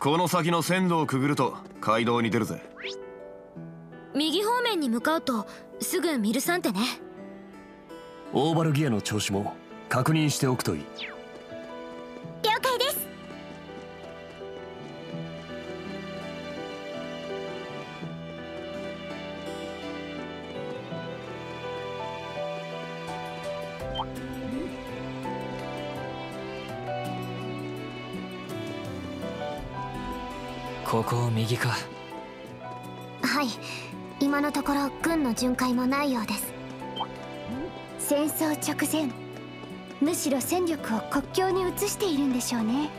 この先の線路をくぐると街道に出るぜ。右方面に向かうとすぐミルサンテね。オーバルギアの調子も確認しておくといいここを右か。はい。今のところ軍の巡回もないようです。戦争直前むしろ戦力を国境に移しているんでしょうね。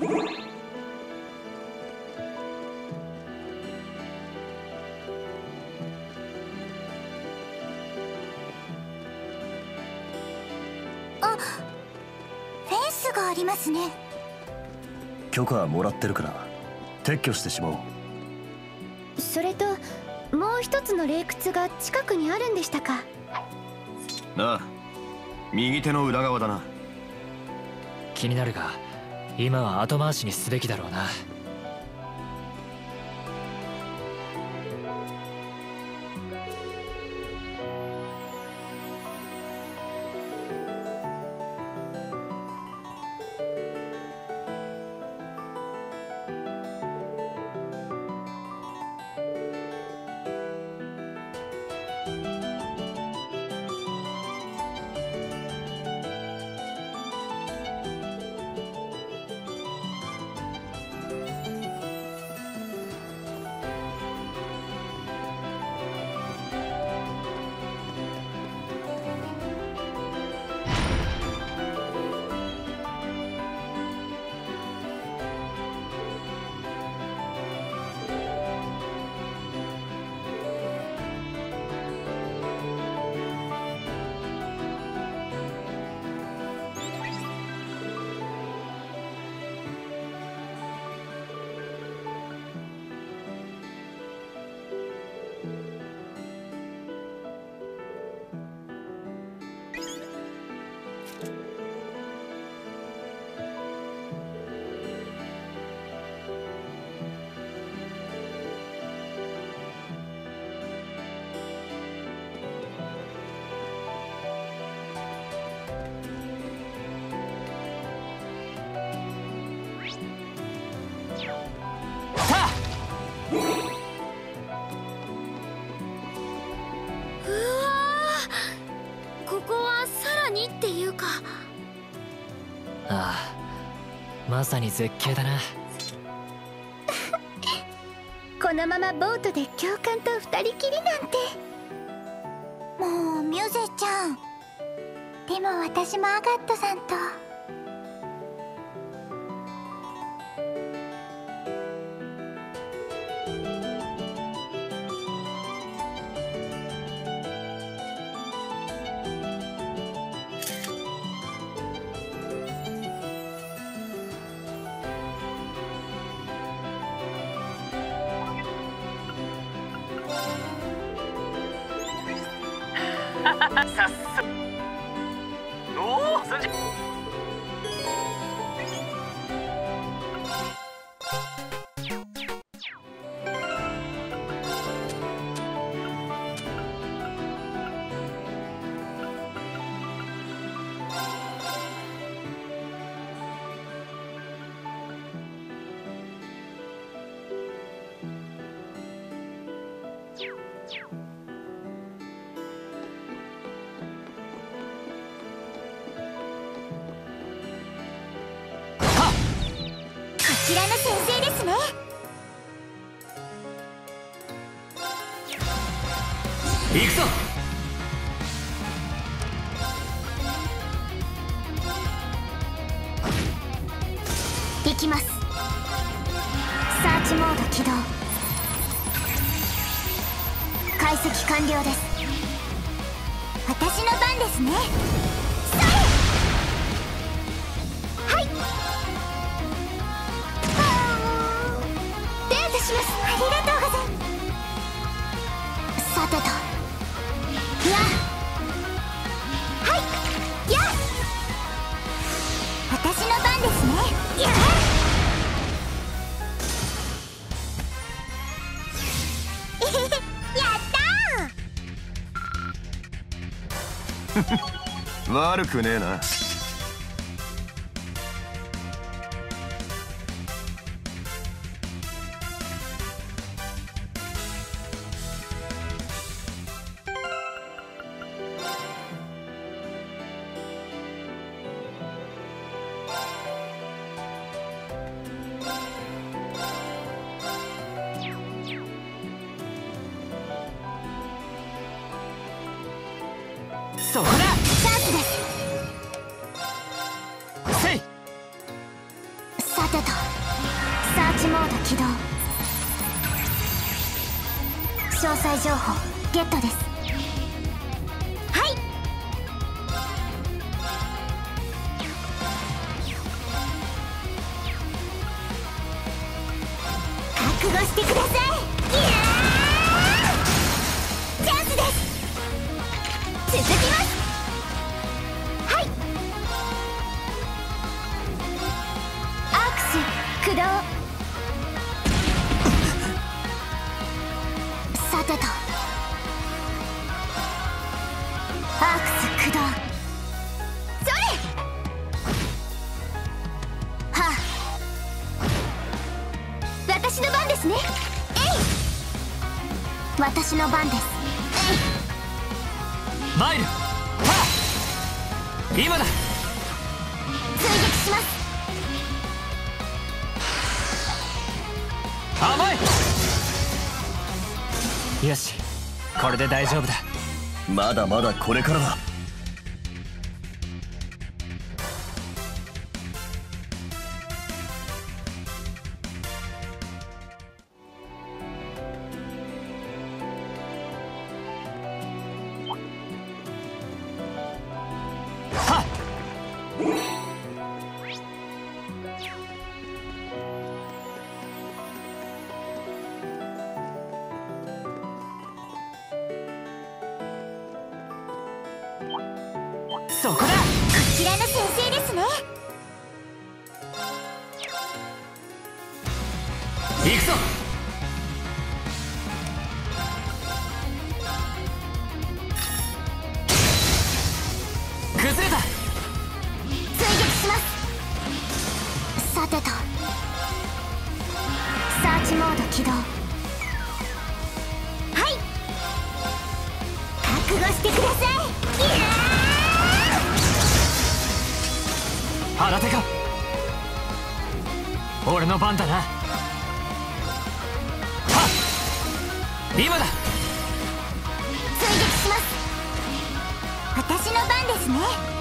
フェンスがありますね。許可はもらってるから撤去してしまおう。それともう一つの霊窟が近くにあるんでしたか？なあ右手の裏側だな。気になるが今は後回しにすべきだろうな。まさに絶景だな。このままボートで教官と二人きりなんて。もうミュゼちゃん。でも私もアガットさんと。ちらの先生ですね行くぞ。行きます。サーチモード起動。解析完了です。私の番ですね悪くねえな。詳細情報ゲットですまだまだこれからだてとサーチモード起動。はい。覚悟してください。いやか。俺の番だな。はっ。今だ。ー追撃します。私の番ですね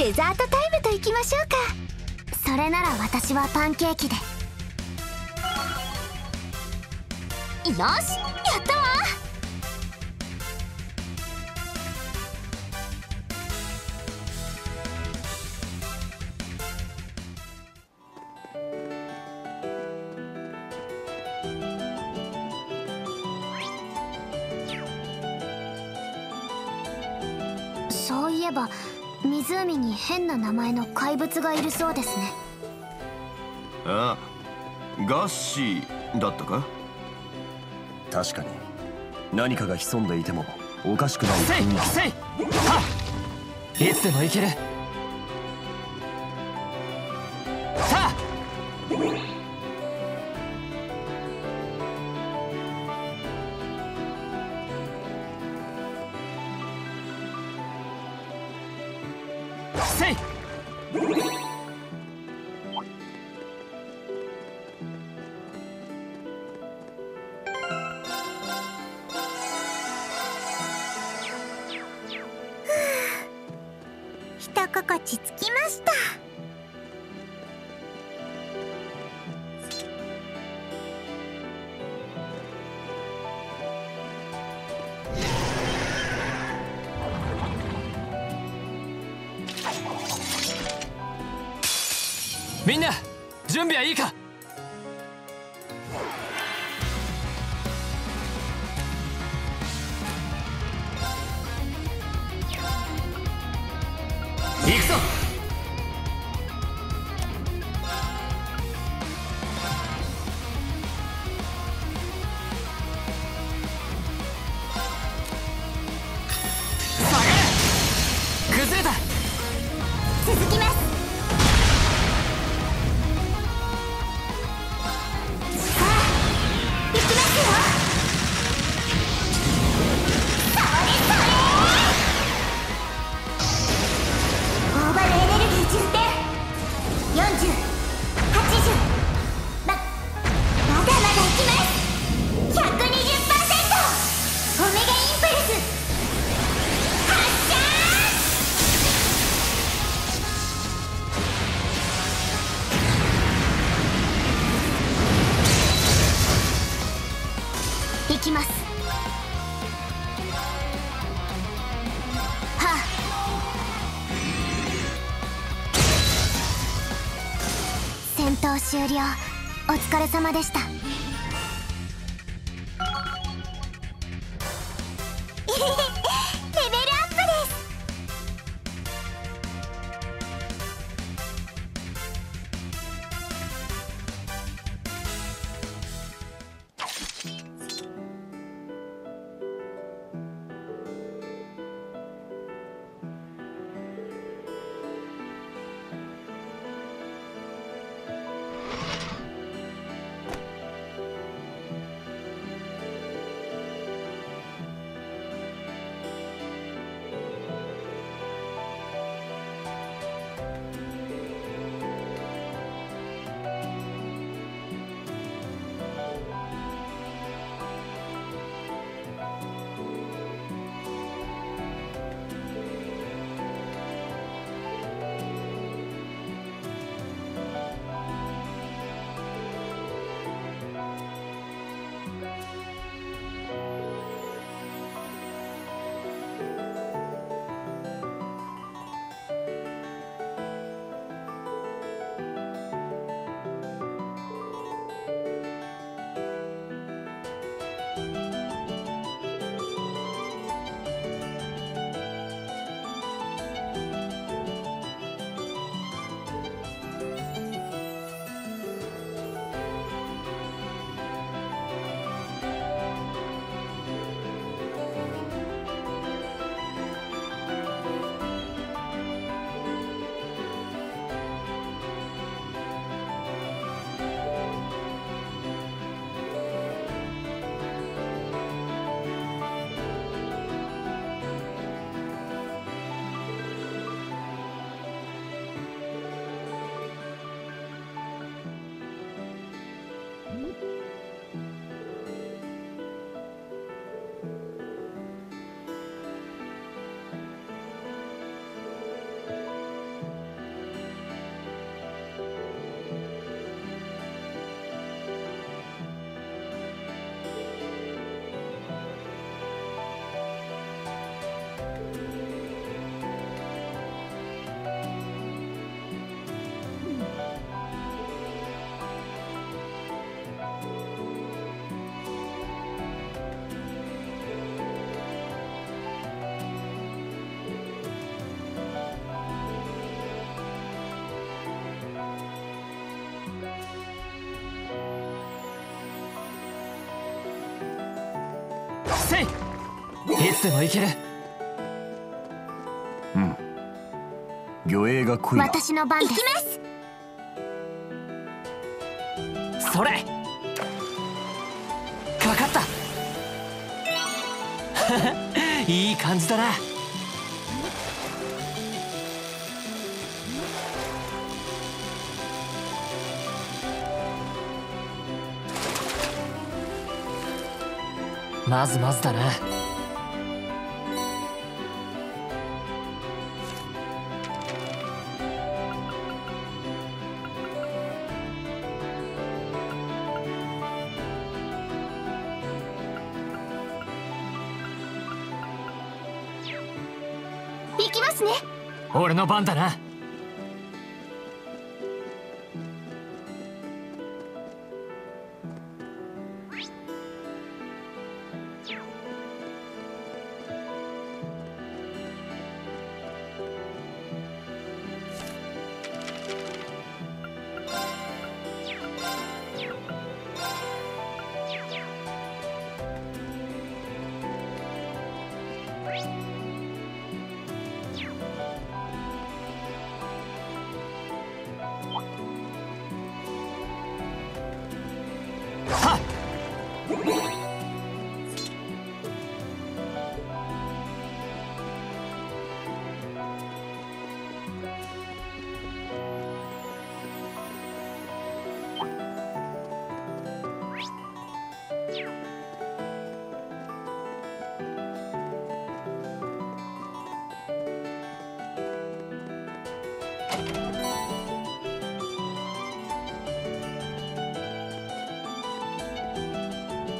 デザートタイムといきましょうか。それなら私はパンケーキで。よしやった湖に変な名前の怪物がいるそうですね。ああガッシーだったか？確かに。何かが潜んでいてもおかしくない。せいせいはっ！いつでも行ける疲れ様でした。せいいつでも行ける。魚影が来いな私の番です。行きます。それ。かかった。いい感じだなまずまずだな。行きますね。俺の番だな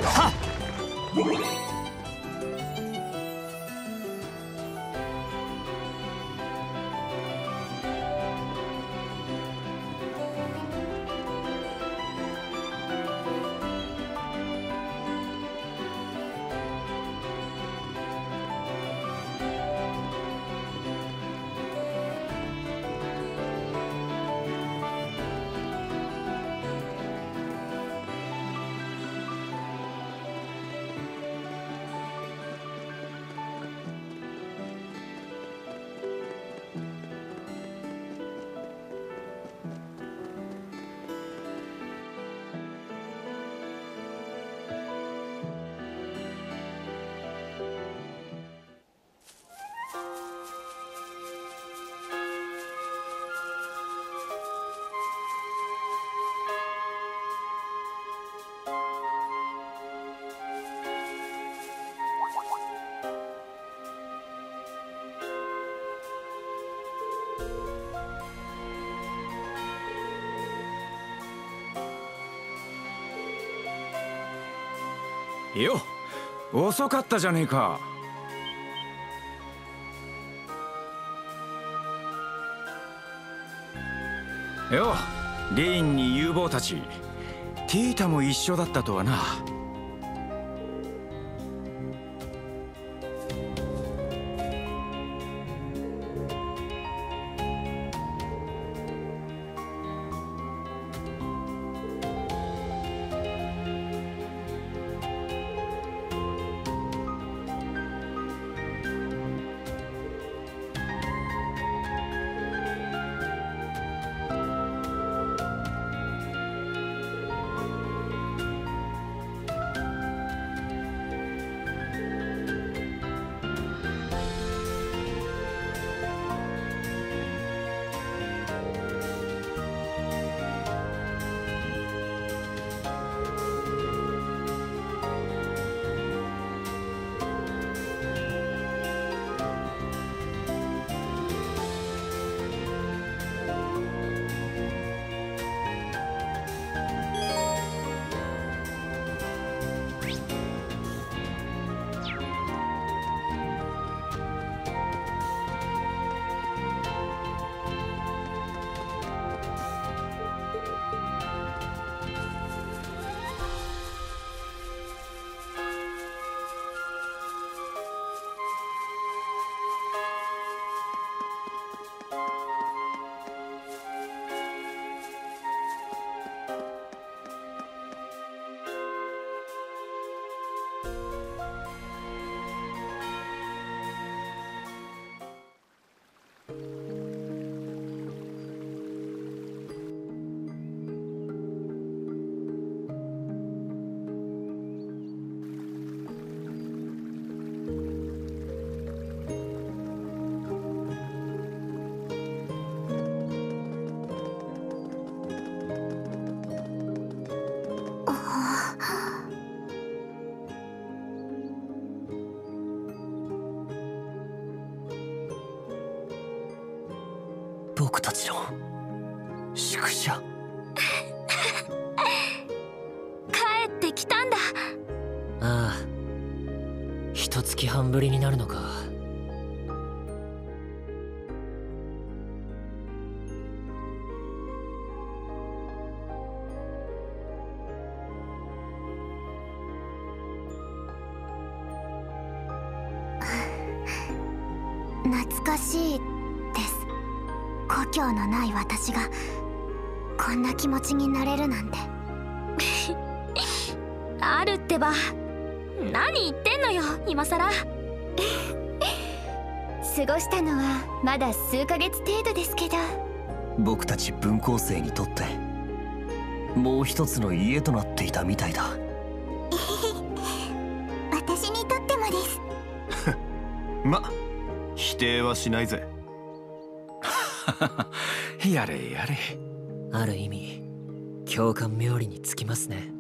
Ha! よ。遅かったじゃねえか。よリーンに有望たち。ティータも一緒だったとはな。僕たちの宿舎。帰ってきたんだ。ああ。一月半ぶりになるのか分校生にとってもう一つの家となっていたみたいだ。私にとってもです。ま否定はしないぜ。やれやれ。ある意味共感冥利につきますね。